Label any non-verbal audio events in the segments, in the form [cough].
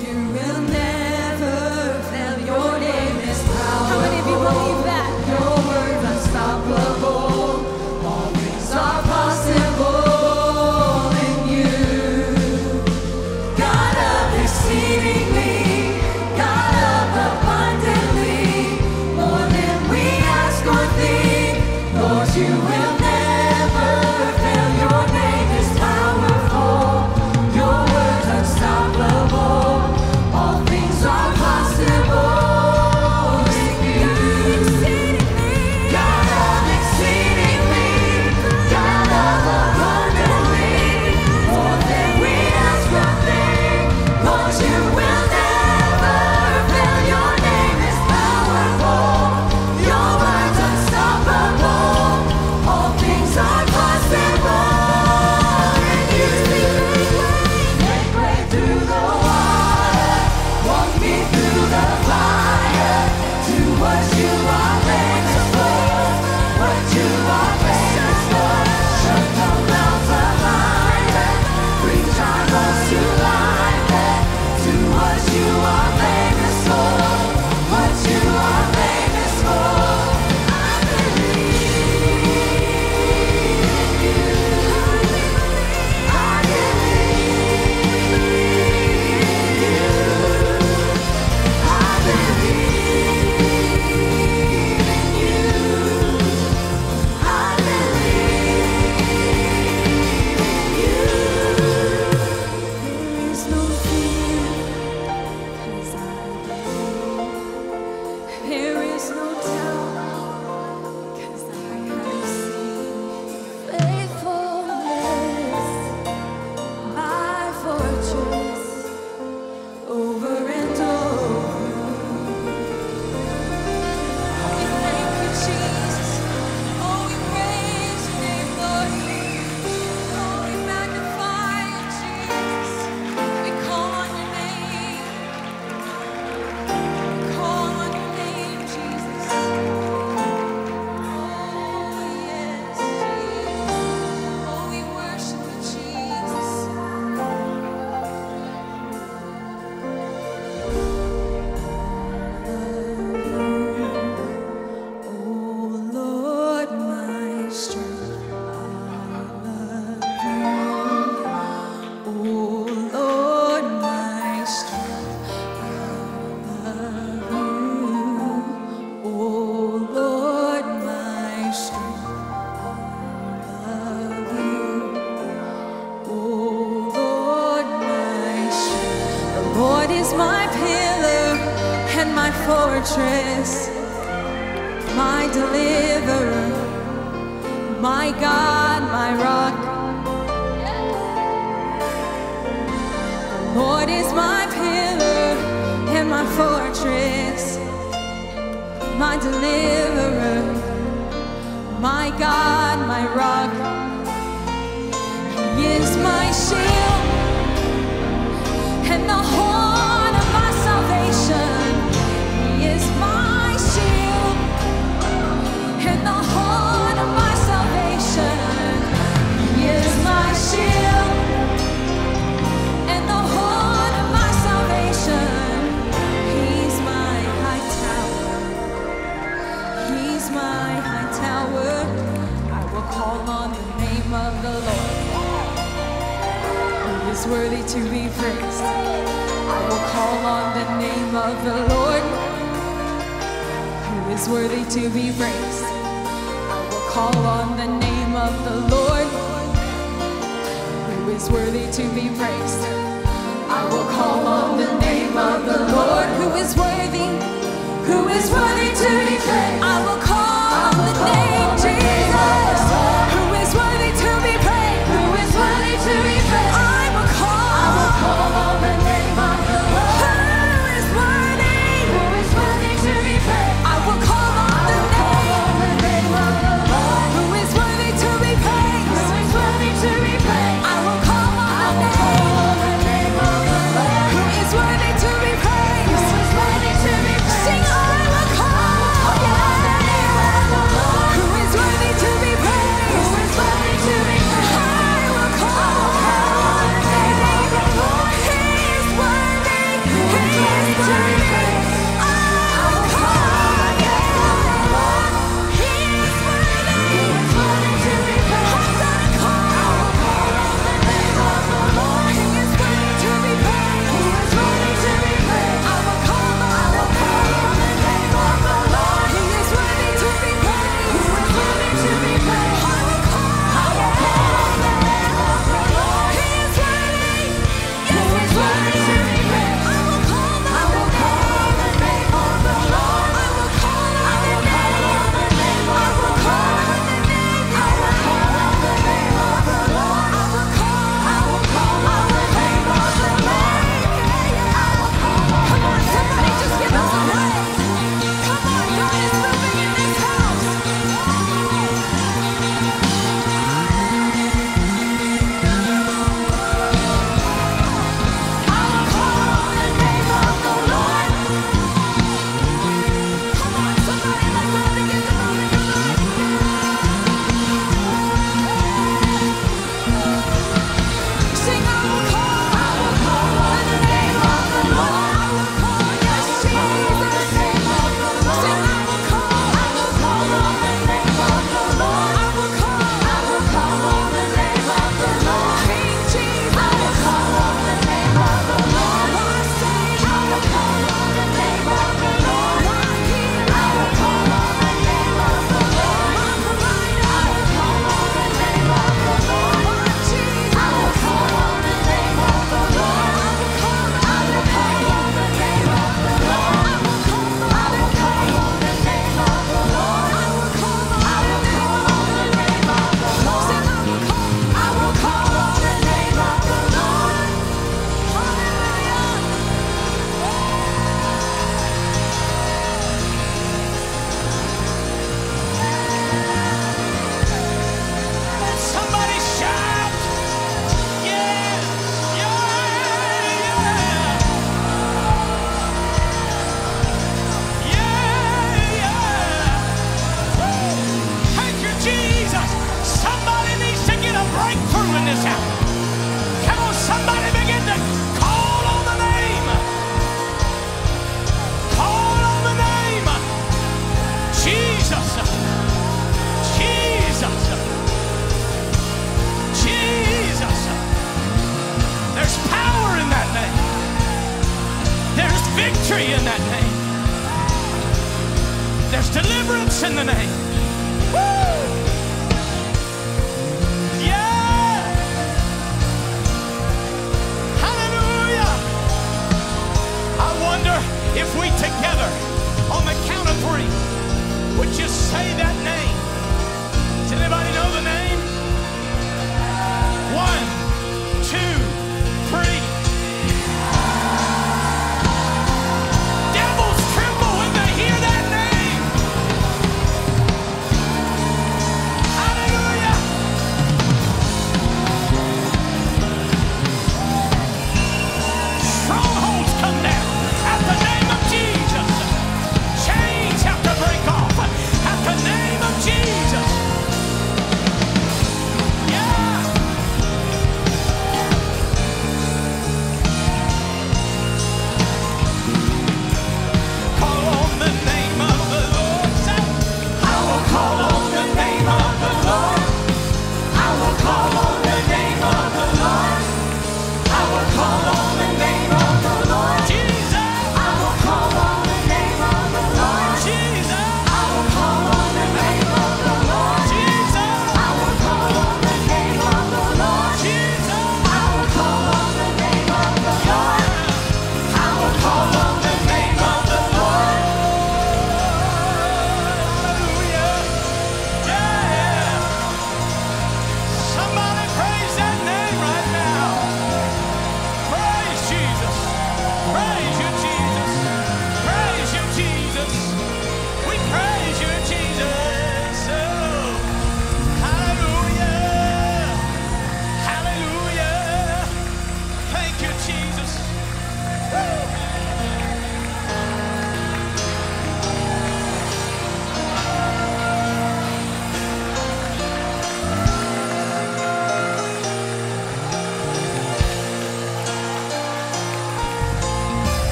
you is worthy to be praised. I will call on the name of the Lord, who is worthy to be praised. I will call on the name of the Lord, who is worthy, who is worthy to be praised. I will call on the name Jesus.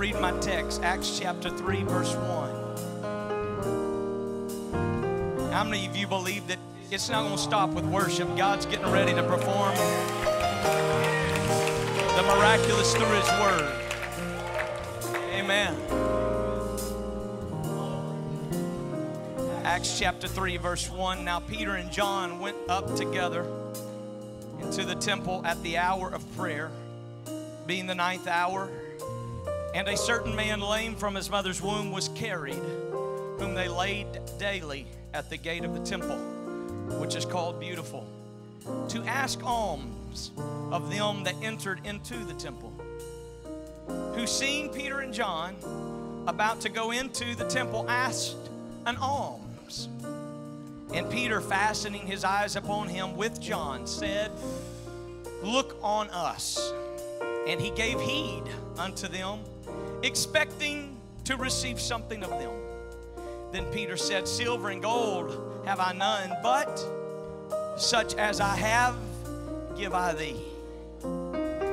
Read my text, Acts chapter 3, verse 1. How many of you believe that it's not going to stop with worship? God's getting ready to perform the miraculous through His Word. Amen. Acts chapter 3, verse 1. Now Peter and John went up together into the temple at the hour of prayer, being the ninth hour. And a certain man, lame from his mother's womb, was carried, whom they laid daily at the gate of the temple, which is called Beautiful, to ask alms of them that entered into the temple. Who, seeing Peter and John about to go into the temple, asked an alms. And Peter, fastening his eyes upon him with John, said, Look on us. And he gave heed unto them, expecting to receive something of them. Then Peter said, Silver and gold have I none, but such as I have, give I thee.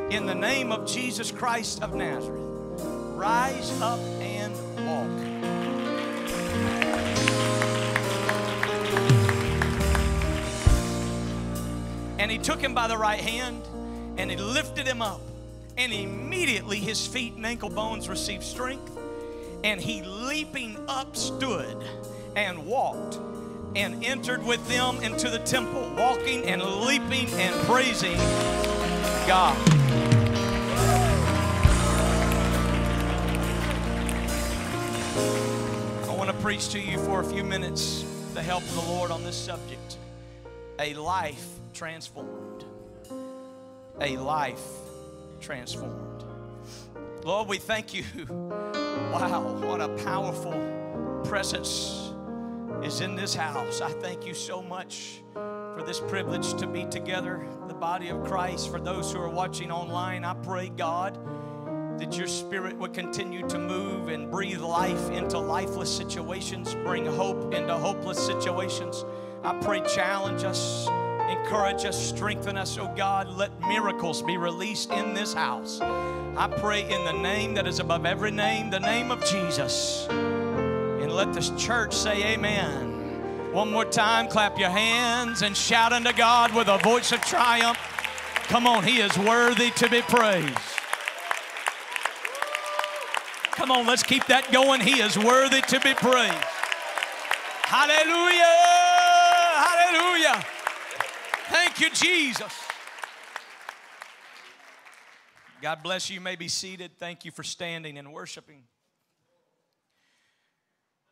In the name of Jesus Christ of Nazareth, rise up and walk. And he took him by the right hand and he lifted him up. And immediately his feet and ankle bones received strength. And he leaping up stood and walked and entered with them into the temple, walking and leaping and praising God. I want to preach to you for a few minutes the help of the Lord on this subject. A life transformed. A life transformed. Lord, we thank you. [laughs] Wow, what a powerful presence is in this house. I thank you so much for this privilege to be together, the body of Christ. For those who are watching online, I pray, God, that your spirit would continue to move and breathe life into lifeless situations, bring hope into hopeless situations. I pray, challenge us, encourage us, strengthen us, oh God. Let miracles be released in this house. I pray in the name that is above every name, the name of Jesus. And let this church say, Amen. One more time, clap your hands and shout unto God with a voice of triumph. Come on, He is worthy to be praised. Come on, let's keep that going. He is worthy to be praised. Hallelujah! Thank you, Jesus. God bless you. You may be seated. Thank you for standing and worshiping.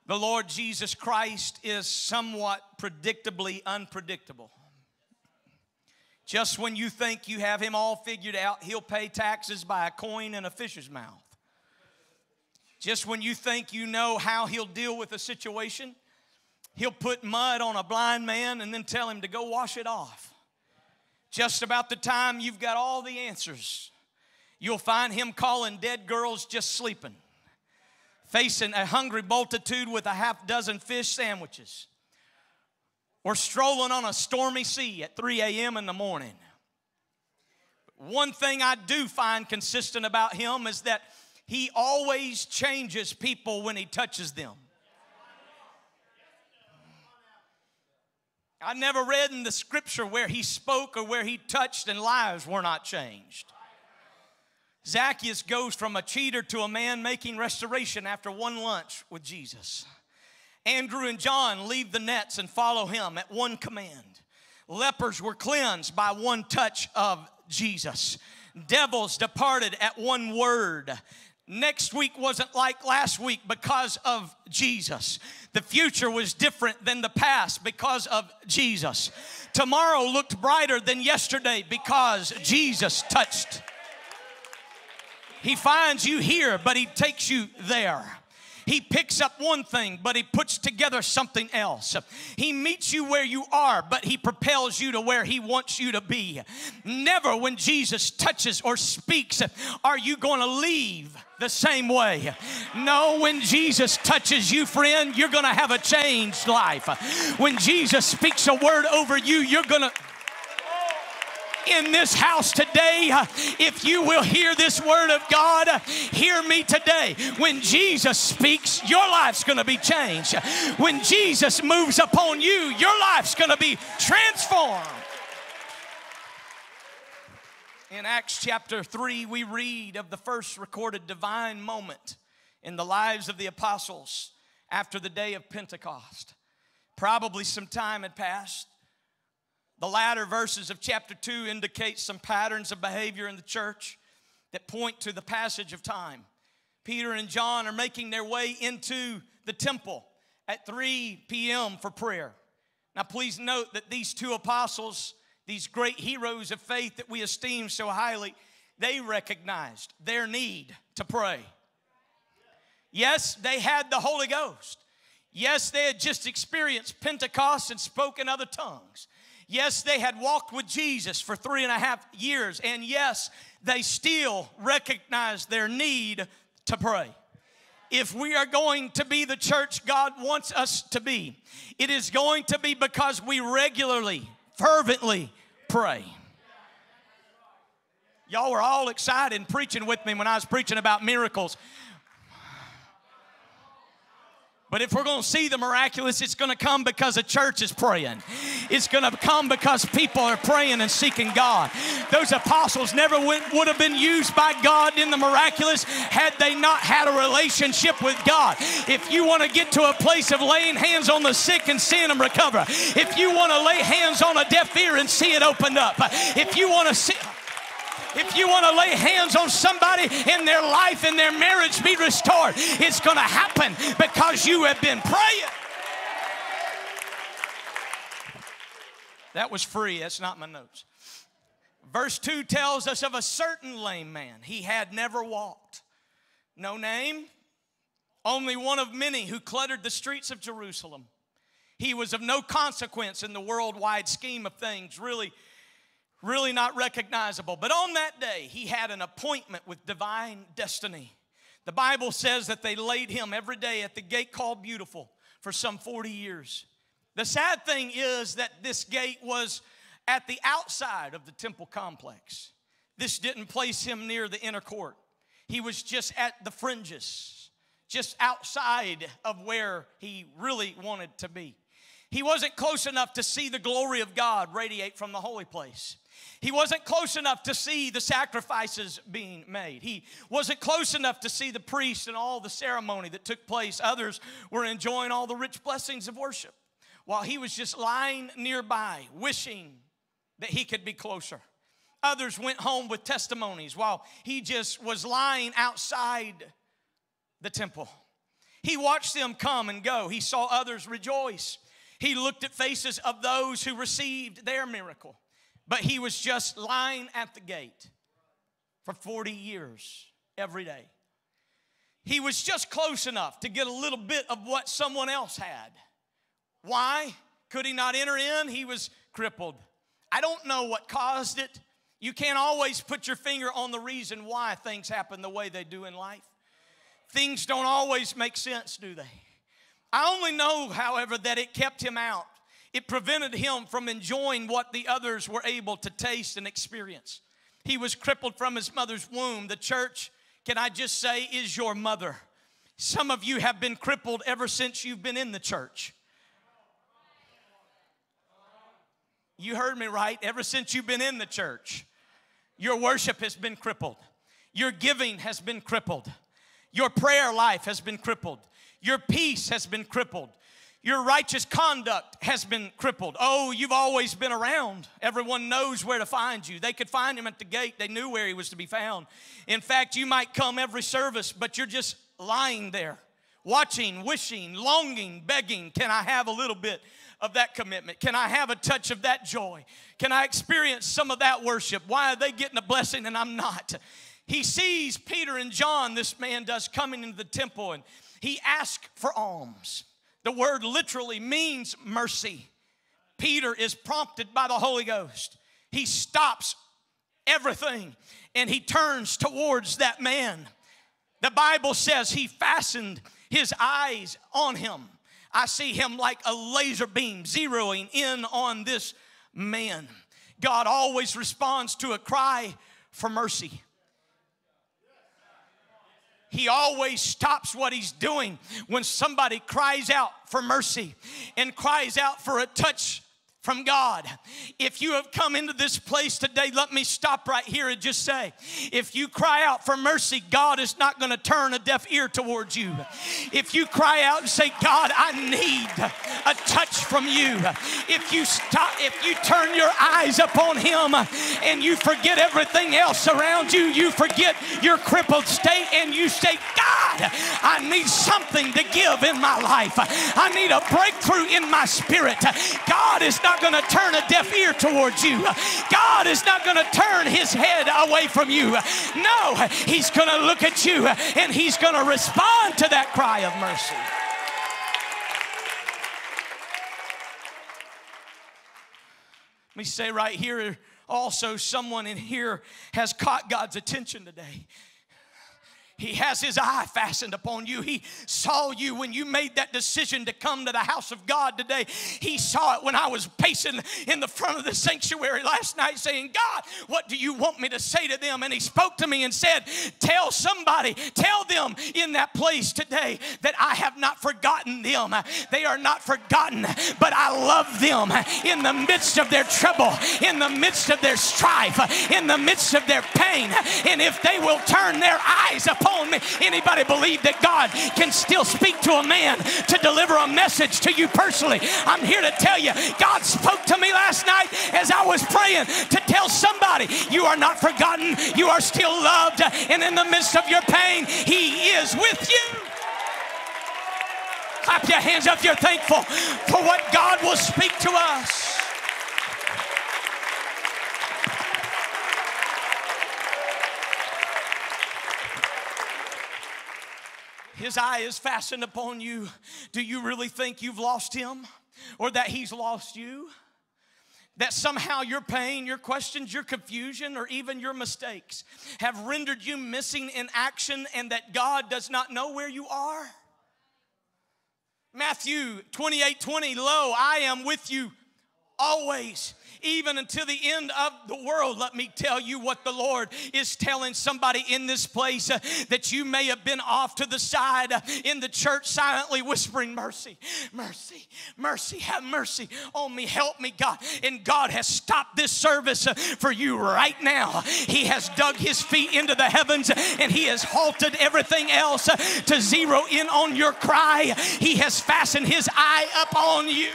The Lord Jesus Christ is somewhat predictably unpredictable. Just when you think you have him all figured out, he'll pay taxes by a coin in a fish's mouth. Just when you think you know how he'll deal with a situation, he'll put mud on a blind man and then tell him to go wash it off. Just about the time you've got all the answers, you'll find him calling dead girls just sleeping, facing a hungry multitude with a half dozen fish sandwiches, or strolling on a stormy sea at 3 a.m. in the morning. One thing I do find consistent about him is that he always changes people when he touches them. I never read in the scripture where he spoke or where he touched and lives were not changed. Zacchaeus goes from a cheater to a man making restoration after one lunch with Jesus. Andrew and John leave the nets and follow him at one command. Lepers were cleansed by one touch of Jesus. Devils departed at one word. Next week wasn't like last week because of Jesus. The future was different than the past because of Jesus. Tomorrow looked brighter than yesterday because Jesus touched. He finds you here, but He takes you there. He picks up one thing, but he puts together something else. He meets you where you are, but he propels you to where he wants you to be. Never when Jesus touches or speaks are you going to leave the same way. No, when Jesus touches you, friend, you're going to have a changed life. When Jesus speaks a word over you, you're going to in this house today, uh, if you will hear this word of God, uh, hear me today. When Jesus speaks, your life's going to be changed. When Jesus moves upon you, your life's going to be transformed. In Acts chapter 3, we read of the first recorded divine moment in the lives of the apostles after the day of Pentecost. Probably some time had passed. The latter verses of chapter 2 indicate some patterns of behavior in the church that point to the passage of time. Peter and John are making their way into the temple at 3 p.m. for prayer. Now, please note that these two apostles, these great heroes of faith that we esteem so highly, they recognized their need to pray. Yes, they had the Holy Ghost. Yes, they had just experienced Pentecost and spoken other tongues. Yes, they had walked with Jesus for three and a half years. And yes, they still recognized their need to pray. If we are going to be the church God wants us to be, it is going to be because we regularly, fervently pray. Y'all were all excited preaching with me when I was preaching about miracles. But if we're going to see the miraculous, it's going to come because a church is praying. It's going to come because people are praying and seeking God. Those apostles never went, would have been used by God in the miraculous had they not had a relationship with God. If you want to get to a place of laying hands on the sick and seeing them recover, if you want to lay hands on a deaf ear and see it opened up, if you want to see if you want to lay hands on somebody in their life and their marriage be restored, it's going to happen because you have been praying. That was free. That's not my notes. Verse 2 tells us of a certain lame man. He had never walked. No name, only one of many who cluttered the streets of Jerusalem. He was of no consequence in the worldwide scheme of things, really really not recognizable. But on that day, he had an appointment with divine destiny. The Bible says that they laid him every day at the gate called Beautiful for some 40 years. The sad thing is that this gate was at the outside of the temple complex. This didn't place him near the inner court. He was just at the fringes, just outside of where he really wanted to be. He wasn't close enough to see the glory of God radiate from the holy place. He wasn't close enough to see the sacrifices being made. He wasn't close enough to see the priest and all the ceremony that took place. Others were enjoying all the rich blessings of worship while he was just lying nearby, wishing that he could be closer. Others went home with testimonies while he just was lying outside the temple. He watched them come and go. He saw others rejoice. He looked at faces of those who received their miracle. But he was just lying at the gate for 40 years every day. He was just close enough to get a little bit of what someone else had. Why could he not enter in? He was crippled. I don't know what caused it. You can't always put your finger on the reason why things happen the way they do in life. Things don't always make sense, do they? I only know, however, that it kept him out it prevented him from enjoying what the others were able to taste and experience. He was crippled from his mother's womb. The church, can I just say, is your mother. Some of you have been crippled ever since you've been in the church. You heard me right. Ever since you've been in the church, your worship has been crippled, your giving has been crippled, your prayer life has been crippled, your peace has been crippled, your righteous conduct has been crippled. Oh, you've always been around. Everyone knows where to find you. They could find him at the gate, they knew where he was to be found. In fact, you might come every service, but you're just lying there, watching, wishing, longing, begging. Can I have a little bit of that commitment? Can I have a touch of that joy? Can I experience some of that worship? Why are they getting a blessing and I'm not? He sees Peter and John, this man does, coming into the temple and he asks for alms. The word literally means mercy. Peter is prompted by the Holy Ghost. He stops everything and he turns towards that man. The Bible says he fastened his eyes on him. I see him like a laser beam zeroing in on this man. God always responds to a cry for mercy. He always stops what he's doing when somebody cries out for mercy and cries out for a touch from God. If you have come into this place today, let me stop right here and just say if you cry out for mercy, God is not going to turn a deaf ear towards you. If you cry out and say, God, I need a touch from you, if you stop, if you turn your eyes upon Him and you forget everything else around you, you forget your crippled state and you say, God, I need something to give in my life. I need a breakthrough in my spirit. God is not going to turn a deaf ear towards you. God is not going to turn his head away from you. No, he's going to look at you and he's going to respond to that cry of mercy. Let me say right here also, someone in here has caught God's attention today. He has his eye fastened upon you. He saw you when you made that decision to come to the house of God today. He saw it when I was pacing in the front of the sanctuary last night saying, God, what do you want me to say to them? And he spoke to me and said, Tell somebody, tell them in that place today that I have not forgotten them. They are not forgotten, but I love them in the midst of their trouble, in the midst of their strife, in the midst of their pain. And if they will turn their eyes upon me, anybody believe that God can still speak to a man to deliver a message to you personally? I'm here to tell you, God spoke to me last night as I was praying to tell somebody you are not forgotten, you are still loved, and in the midst of your pain, He is with you. Clap your hands if you're thankful for what God will speak to us. His eye is fastened upon you. Do you really think you've lost him or that he's lost you? That somehow your pain, your questions, your confusion, or even your mistakes have rendered you missing in action and that God does not know where you are? Matthew 28 20, lo, I am with you always even until the end of the world. Let me tell you what the Lord is telling somebody in this place uh, that you may have been off to the side uh, in the church silently whispering, Mercy, mercy, mercy, have mercy on me, help me, God. And God has stopped this service uh, for you right now. He has dug his feet into the heavens and he has halted everything else uh, to zero in on your cry. He has fastened his eye up on you.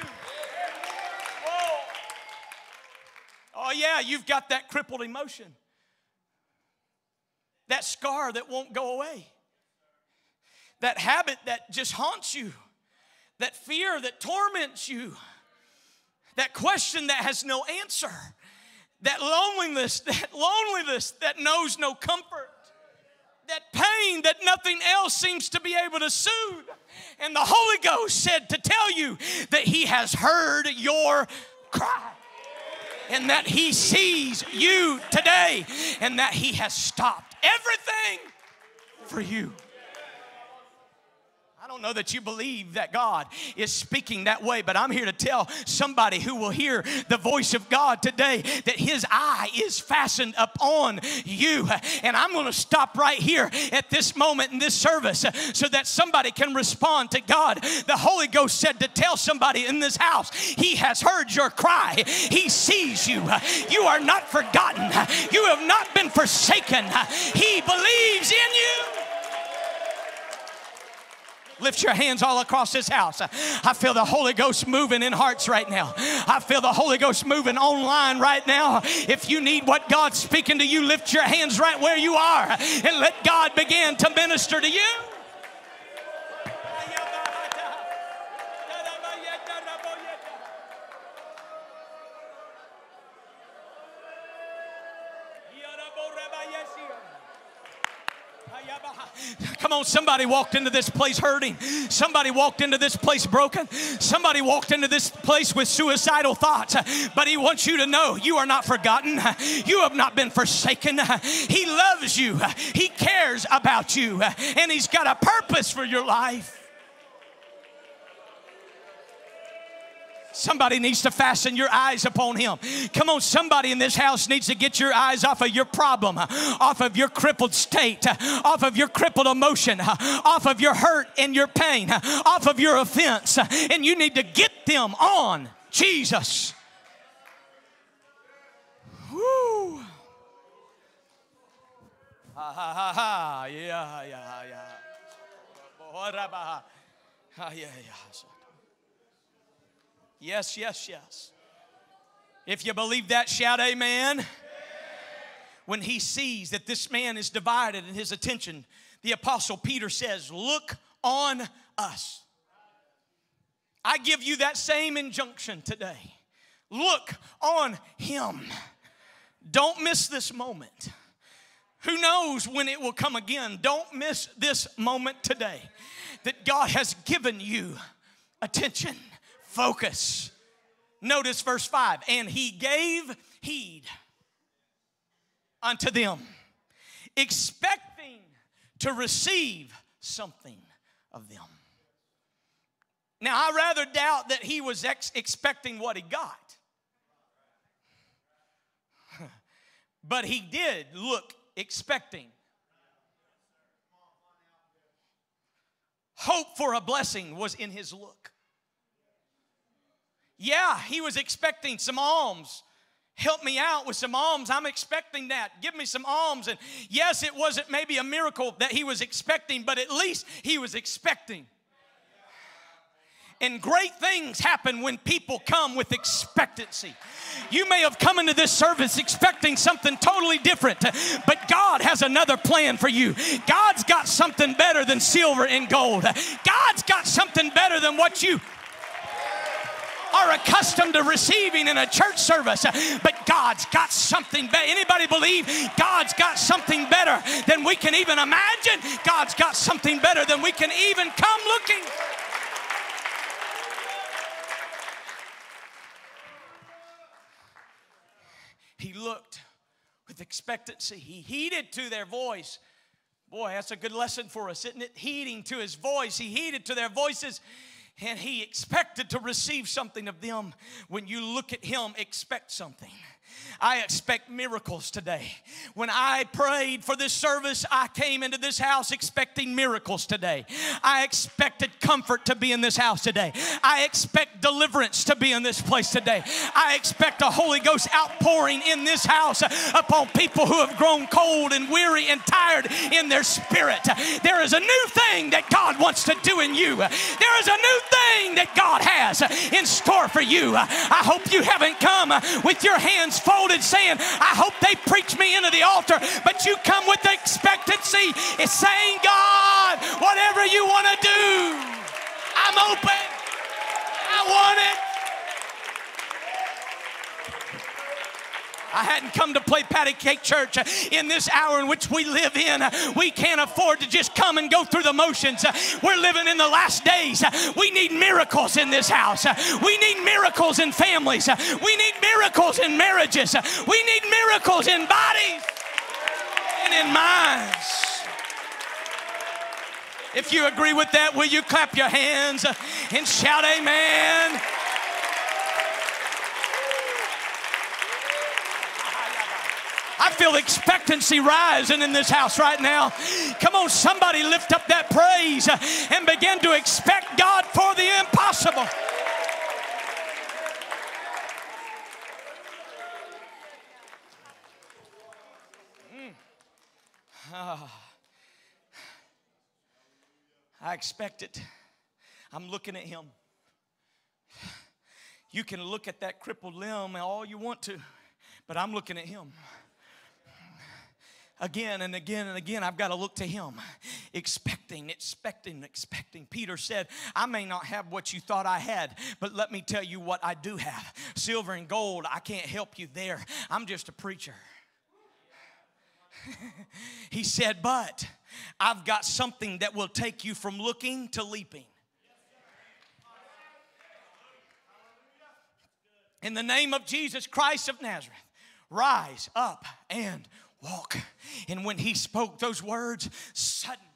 Oh, yeah, you've got that crippled emotion, that scar that won't go away, that habit that just haunts you, that fear that torments you, that question that has no answer, that loneliness, that loneliness that knows no comfort. That pain that nothing else seems to be able to soothe. And the Holy Ghost said to tell you that He has heard your cry and that He sees you today and that He has stopped everything for you. I don't know that you believe that God is speaking that way, but I'm here to tell somebody who will hear the voice of God today that His eye is fastened upon you. And I'm going to stop right here at this moment in this service so that somebody can respond to God. The Holy Ghost said to tell somebody in this house, He has heard your cry, He sees you. You are not forgotten, you have not been forsaken. He believes in you. Lift your hands all across this house. I feel the Holy Ghost moving in hearts right now. I feel the Holy Ghost moving online right now. If you need what God's speaking to you, lift your hands right where you are and let God begin to minister to you. Come on, somebody walked into this place hurting. Somebody walked into this place broken. Somebody walked into this place with suicidal thoughts. But He wants you to know you are not forgotten. You have not been forsaken. He loves you. He cares about you. And He's got a purpose for your life. Somebody needs to fasten your eyes upon him. Come on, somebody in this house needs to get your eyes off of your problem, off of your crippled state, off of your crippled emotion, off of your hurt and your pain, off of your offense. And you need to get them on Jesus. Woo. Ha ha ha ha. Yeah, yeah, yeah. Ah, yeah, yeah. Yes, yes, yes. If you believe that, shout amen. When he sees that this man is divided in his attention, the apostle Peter says, Look on us. I give you that same injunction today. Look on him. Don't miss this moment. Who knows when it will come again? Don't miss this moment today that God has given you attention focus. Notice verse 5 and he gave heed unto them, expecting to receive something of them. Now, I rather doubt that he was ex- expecting what he got. [laughs] But he did look expecting. Hope for a blessing was in his look. Yeah, he was expecting some alms. Help me out with some alms. I'm expecting that. Give me some alms. And yes, it wasn't maybe a miracle that he was expecting, but at least he was expecting. And great things happen when people come with expectancy. You may have come into this service expecting something totally different, but God has another plan for you. God's got something better than silver and gold. God's got something better than what you are accustomed to receiving in a church service, but God's got something better. Anybody believe God's got something better than we can even imagine? God's got something better than we can even come looking. He looked with expectancy. He heeded to their voice. Boy, that's a good lesson for us, isn't it? Heeding to his voice. He heeded to their voices and he expected to receive something of them. When you look at him, expect something. I expect miracles today. When I prayed for this service, I came into this house expecting miracles today. I expected comfort to be in this house today. I expect deliverance to be in this place today. I expect a Holy Ghost outpouring in this house upon people who have grown cold and weary and tired in their spirit. There is a new thing that God wants to do in you. There is a new thing that God has in store for you. I hope you haven't come with your hands folded saying, I hope they preach me into the altar, but you come with expectancy. It's saying, God, whatever you want to do, I'm open. I want it. I hadn't come to play patty cake church in this hour in which we live in. We can't afford to just come and go through the motions. We're living in the last days. We need miracles in this house. We need miracles in families. We need miracles in marriages. We need miracles in bodies and in minds. If you agree with that, will you clap your hands and shout amen? I feel expectancy rising in this house right now. Come on, somebody lift up that praise and begin to expect God for the impossible. I expect it. I'm looking at him. You can look at that crippled limb all you want to, but I'm looking at him again and again and again, I've got to look to him, expecting, expecting, expecting. Peter said, I may not have what you thought I had, but let me tell you what I do have silver and gold. I can't help you there. I'm just a preacher. [laughs] He said, But I've got something that will take you from looking to leaping. In the name of Jesus Christ of Nazareth, rise up and walk. And when he spoke those words, suddenly,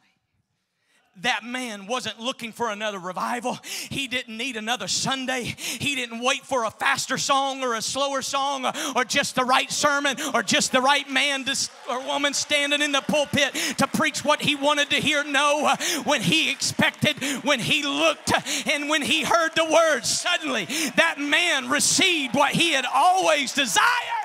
that man wasn't looking for another revival. He didn't need another Sunday. He didn't wait for a faster song or a slower song or, just the right sermon or just the right man to, or woman standing in the pulpit to preach what he wanted to hear. No, when he expected, when he looked, and when he heard the words, suddenly that man received what he had always desired.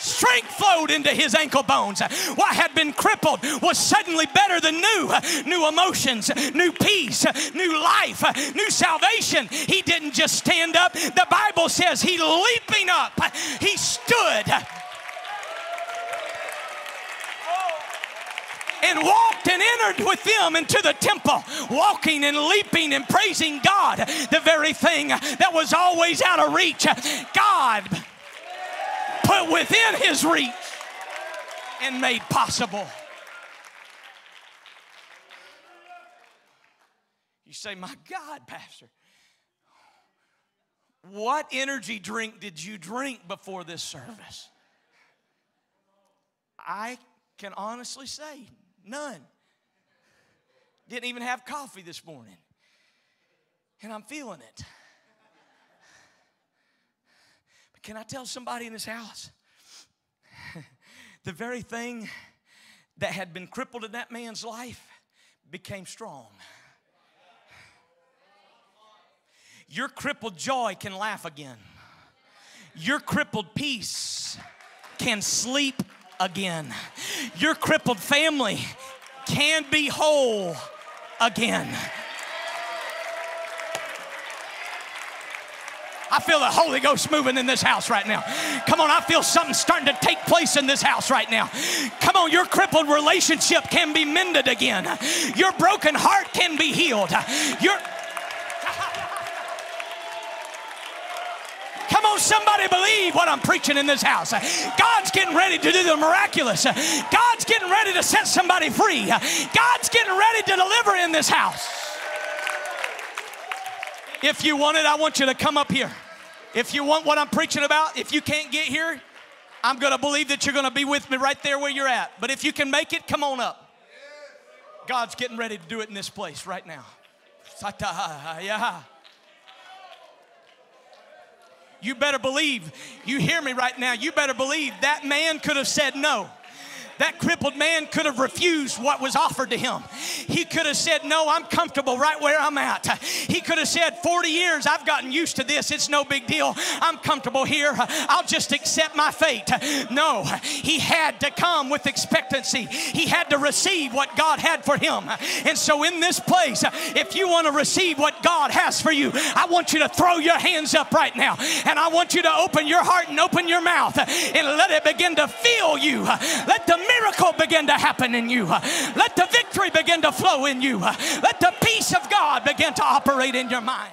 Strength flowed into his ankle bones. What had been crippled was suddenly better than new. New emotions, new peace, new life, new salvation. He didn't just stand up. The Bible says he leaping up, he stood. and walked and entered with them into the temple, walking and leaping and praising God, the very thing that was always out of reach. God within his reach and made possible. You say, My God, Pastor, what energy drink did you drink before this service? I can honestly say, none. Didn't even have coffee this morning. And I'm feeling it. But can I tell somebody in this house? [laughs] the very thing that had been crippled in that man's life became strong. Your crippled joy can laugh again. Your crippled peace can sleep again. Your crippled family can be whole again. I feel the Holy Ghost moving in this house right now. Come on, I feel something starting to take place in this house right now. Come on, your crippled relationship can be mended again. Your broken heart can be healed. Your Come on, somebody believe what I'm preaching in this house. God's getting ready to do the miraculous. God's getting ready to set somebody free. God's getting ready to deliver in this house. If you want it, I want you to come up here. If you want what I'm preaching about, if you can't get here, I'm going to believe that you're going to be with me right there where you're at. But if you can make it, come on up. God's getting ready to do it in this place right now. You better believe, you hear me right now, you better believe that man could have said no. That crippled man could have refused what was offered to him. He could have said, No, I'm comfortable right where I'm at. He could have said, 40 years, I've gotten used to this. It's no big deal. I'm comfortable here. I'll just accept my fate. No, he had to come with expectancy. He had to receive what God had for him. And so, in this place, if you want to receive what God has for you, I want you to throw your hands up right now. And I want you to open your heart and open your mouth and let it begin to fill you. Let the miracle begin to happen in you. Let the victory begin to flow in you. Let the peace of God begin to operate in your mind.